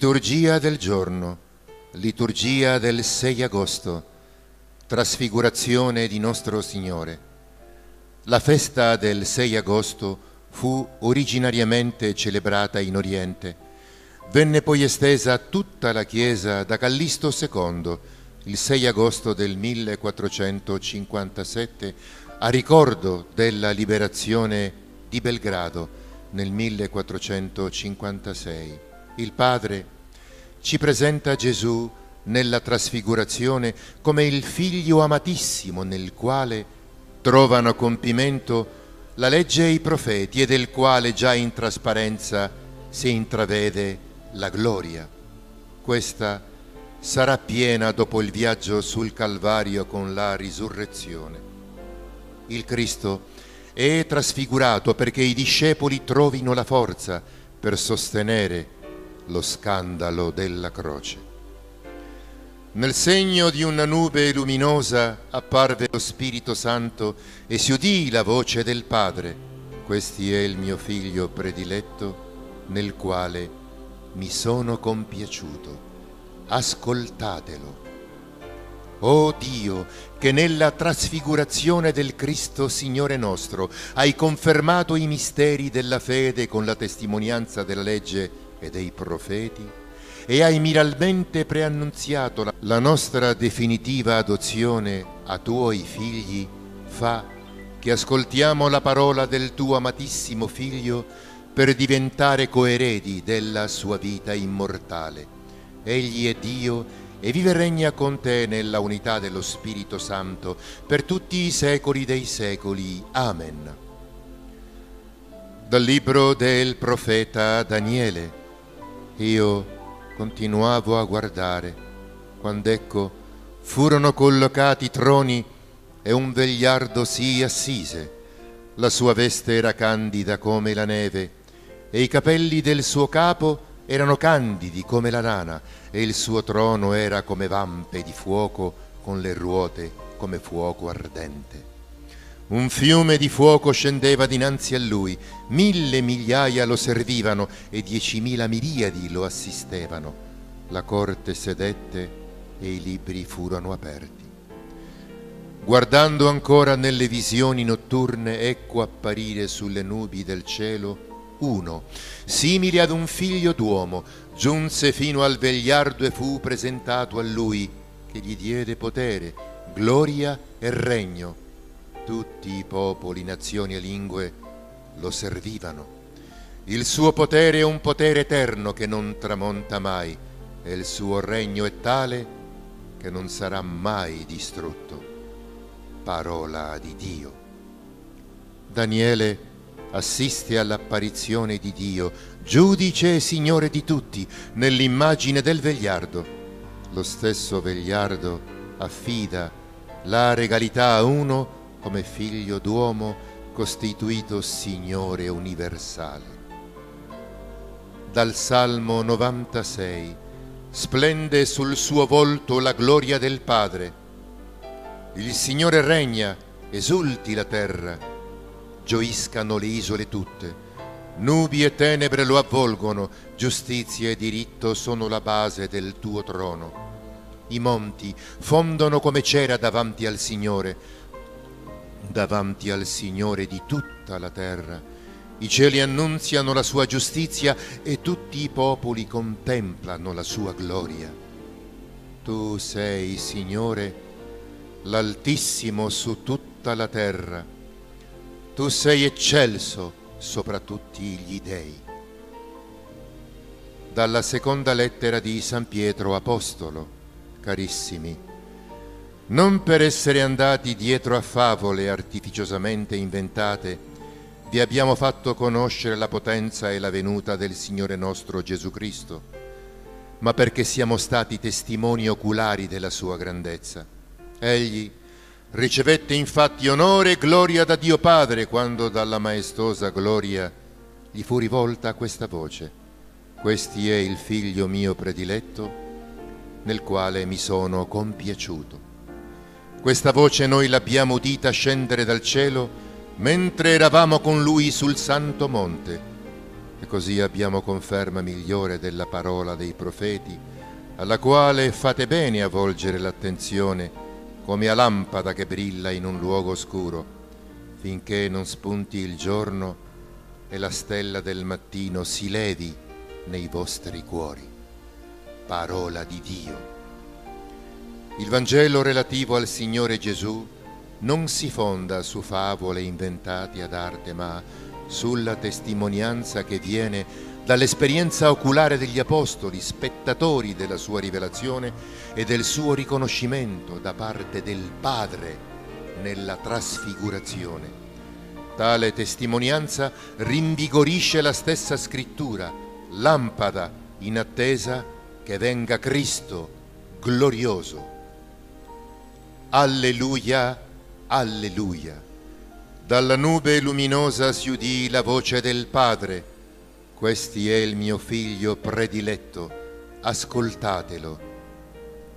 Liturgia del giorno, liturgia del 6 agosto, trasfigurazione di nostro Signore. La festa del 6 agosto fu originariamente celebrata in Oriente. Venne poi estesa a tutta la Chiesa da Callisto II il 6 agosto del 1457 a ricordo della liberazione di Belgrado nel 1456. Il Padre ci presenta Gesù nella trasfigurazione come il figlio amatissimo nel quale trovano compimento la legge e i profeti e del quale già in trasparenza si intravede la gloria. Questa sarà piena dopo il viaggio sul Calvario con la risurrezione. Il Cristo è trasfigurato perché i discepoli trovino la forza per sostenere lo scandalo della croce. Nel segno di una nube luminosa apparve lo Spirito Santo e si udì la voce del Padre. Questi è il mio figlio prediletto nel quale mi sono compiaciuto. Ascoltatelo. Oh Dio, che nella trasfigurazione del Cristo Signore nostro hai confermato i misteri della fede con la testimonianza della legge e dei profeti e hai miralmente preannunziato la nostra definitiva adozione a tuoi figli, fa che ascoltiamo la parola del tuo amatissimo Figlio per diventare coeredi della sua vita immortale. Egli è Dio e vive e regna con te nella unità dello Spirito Santo per tutti i secoli dei secoli. Amen. Dal libro del profeta Daniele. Io continuavo a guardare quando ecco furono collocati troni e un vegliardo si assise. La sua veste era candida come la neve e i capelli del suo capo erano candidi come la lana e il suo trono era come vampe di fuoco con le ruote come fuoco ardente. Un fiume di fuoco scendeva dinanzi a lui, mille migliaia lo servivano e diecimila miriadi lo assistevano. La corte sedette e i libri furono aperti. Guardando ancora nelle visioni notturne, ecco apparire sulle nubi del cielo uno, simile ad un figlio d'uomo, giunse fino al vegliardo e fu presentato a lui, che gli diede potere, gloria e regno tutti i popoli, nazioni e lingue lo servivano. Il suo potere è un potere eterno che non tramonta mai e il suo regno è tale che non sarà mai distrutto. Parola di Dio. Daniele assiste all'apparizione di Dio, giudice e signore di tutti, nell'immagine del vegliardo. Lo stesso vegliardo affida la regalità a uno come figlio d'uomo costituito Signore universale. Dal Salmo 96 splende sul suo volto la gloria del Padre. Il Signore regna, esulti la terra, gioiscano le isole tutte. Nubi e tenebre lo avvolgono, giustizia e diritto sono la base del tuo trono. I monti fondono come cera davanti al Signore, davanti al Signore di tutta la terra. I cieli annunziano la sua giustizia e tutti i popoli contemplano la sua gloria. Tu sei, Signore, l'Altissimo su tutta la terra. Tu sei eccelso sopra tutti gli dei. Dalla seconda lettera di San Pietro Apostolo, carissimi, non per essere andati dietro a favole artificiosamente inventate, vi abbiamo fatto conoscere la potenza e la venuta del Signore nostro Gesù Cristo, ma perché siamo stati testimoni oculari della sua grandezza. Egli ricevette infatti onore e gloria da Dio Padre quando dalla maestosa gloria gli fu rivolta questa voce. Questi è il figlio mio prediletto, nel quale mi sono compiaciuto. Questa voce noi l'abbiamo udita scendere dal cielo mentre eravamo con lui sul santo monte. E così abbiamo conferma migliore della parola dei profeti, alla quale fate bene a volgere l'attenzione come a lampada che brilla in un luogo oscuro, finché non spunti il giorno e la stella del mattino si levi nei vostri cuori. Parola di Dio. Il Vangelo relativo al Signore Gesù non si fonda su favole inventate ad arte, ma sulla testimonianza che viene dall'esperienza oculare degli Apostoli, spettatori della sua rivelazione e del suo riconoscimento da parte del Padre nella trasfigurazione. Tale testimonianza rinvigorisce la stessa scrittura, lampada in attesa che venga Cristo glorioso. Alleluia, alleluia. Dalla nube luminosa si udì la voce del Padre. Questi è il mio figlio prediletto, ascoltatelo.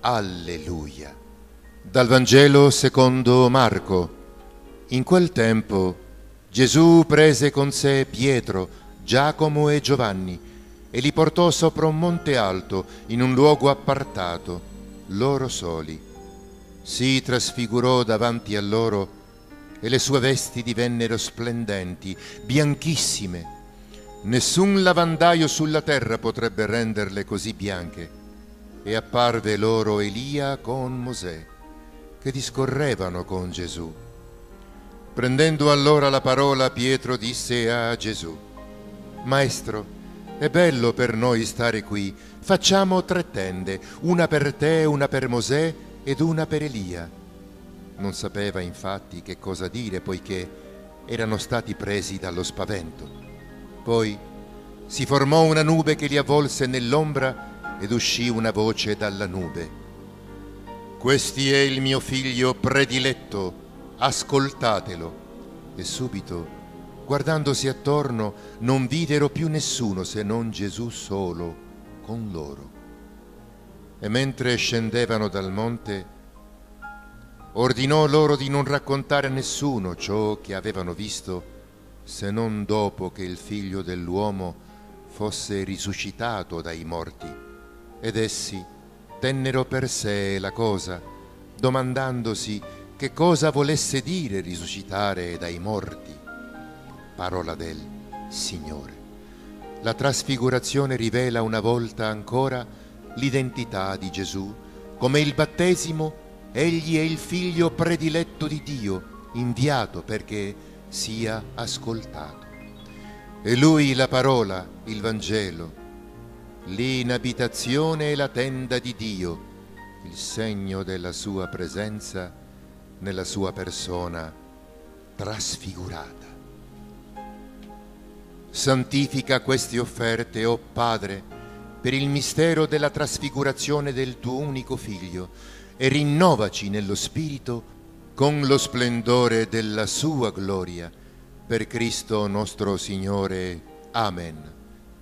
Alleluia. Dal Vangelo secondo Marco. In quel tempo Gesù prese con sé Pietro, Giacomo e Giovanni e li portò sopra un monte alto, in un luogo appartato, loro soli. Si trasfigurò davanti a loro e le sue vesti divennero splendenti, bianchissime. Nessun lavandaio sulla terra potrebbe renderle così bianche. E apparve loro Elia con Mosè, che discorrevano con Gesù. Prendendo allora la parola, Pietro disse a Gesù, Maestro, è bello per noi stare qui, facciamo tre tende, una per te, una per Mosè ed una per Elia non sapeva infatti che cosa dire poiché erano stati presi dallo spavento. Poi si formò una nube che li avvolse nell'ombra ed uscì una voce dalla nube. Questi è il mio figlio prediletto, ascoltatelo. E subito, guardandosi attorno, non videro più nessuno se non Gesù solo con loro. E mentre scendevano dal monte, ordinò loro di non raccontare a nessuno ciò che avevano visto, se non dopo che il figlio dell'uomo fosse risuscitato dai morti. Ed essi tennero per sé la cosa, domandandosi che cosa volesse dire risuscitare dai morti. Parola del Signore. La trasfigurazione rivela una volta ancora l'identità di Gesù come il battesimo Egli è il figlio prediletto di Dio, inviato perché sia ascoltato. E lui la parola, il Vangelo, lì in abitazione è la tenda di Dio, il segno della sua presenza nella sua persona trasfigurata. Santifica queste offerte, o oh Padre, per il mistero della trasfigurazione del tuo unico Figlio, e rinnovaci nello Spirito con lo splendore della sua gloria. Per Cristo nostro Signore. Amen.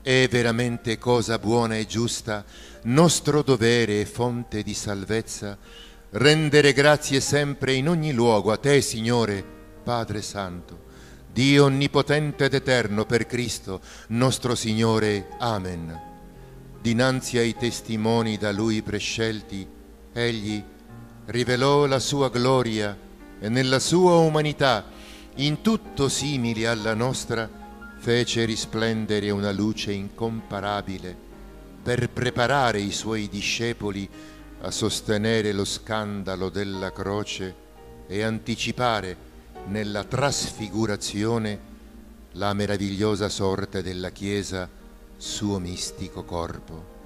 È veramente cosa buona e giusta, nostro dovere e fonte di salvezza, rendere grazie sempre in ogni luogo a Te, Signore, Padre Santo, Dio Onnipotente ed Eterno, per Cristo nostro Signore. Amen. Dinanzi ai testimoni da Lui prescelti, Egli rivelò la sua gloria e nella sua umanità, in tutto simile alla nostra, fece risplendere una luce incomparabile per preparare i suoi discepoli a sostenere lo scandalo della croce e anticipare nella trasfigurazione la meravigliosa sorte della Chiesa, suo mistico corpo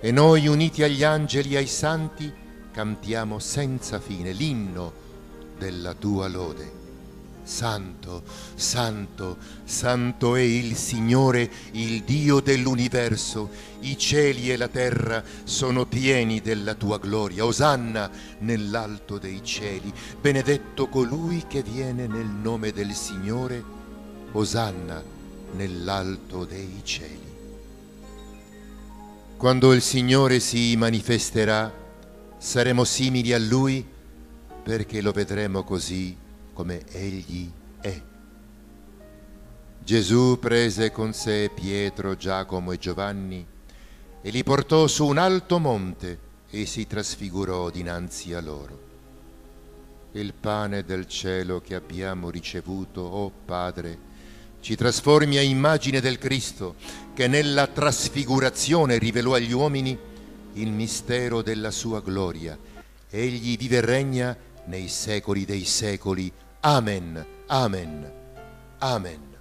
e noi uniti agli angeli e ai santi cantiamo senza fine l'inno della tua lode. Santo, santo, santo è il Signore, il Dio dell'universo. I cieli e la terra sono pieni della tua gloria. Osanna nell'alto dei cieli. Benedetto colui che viene nel nome del Signore. Osanna nell'alto dei cieli. Quando il Signore si manifesterà, saremo simili a Lui perché lo vedremo così come Egli è. Gesù prese con sé Pietro, Giacomo e Giovanni e li portò su un alto monte e si trasfigurò dinanzi a loro. Il pane del cielo che abbiamo ricevuto, o oh Padre, ci trasformi a immagine del Cristo che nella trasfigurazione rivelò agli uomini il mistero della sua gloria. Egli vive e regna nei secoli dei secoli. Amen, amen, amen.